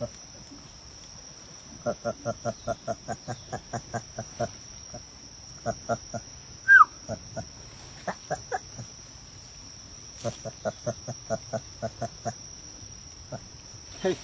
はい。